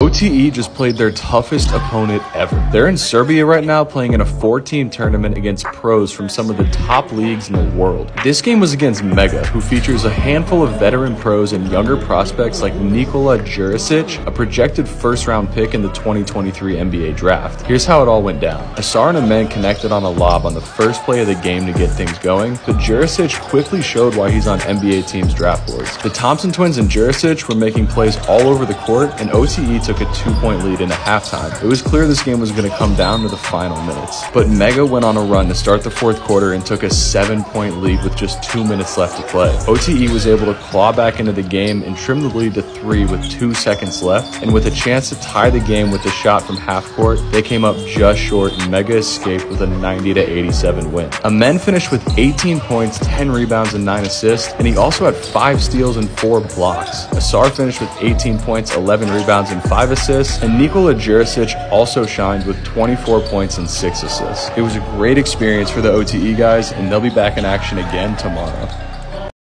OTE just played their toughest opponent ever. They're in Serbia right now playing in a four-team tournament against pros from some of the top leagues in the world. This game was against Mega, who features a handful of veteran pros and younger prospects like Nikola Durisic, a projected first round pick in the 2023 NBA draft. Here's how it all went down. Ausar and Amen connected on a lob on the first play of the game to get things going, but Durisic quickly showed why he's on NBA teams draft boards. The Thompson twins and Durisic were making plays all over the court, and OTE took a two point lead into halftime. It was clear this game was going to come down to the final minutes. But Mega went on a run to start the fourth quarter and took a seven point lead with just two minutes left to play. OTE was able to claw back into the game and trim the lead to three with two seconds left. And with a chance to tie the game with a shot from half court, they came up just short and Mega escaped with a 90 to 87 win. Amen finished with 18 points, 10 rebounds, and 9 assists, and he also had 5 steals and 4 blocks. Ausar finished with 18 points, 11 rebounds, and 5 assists assists, and Nikola Durisic also shined with 24 points and 6 assists. It was a great experience for the OTE guys, and they'll be back in action again tomorrow.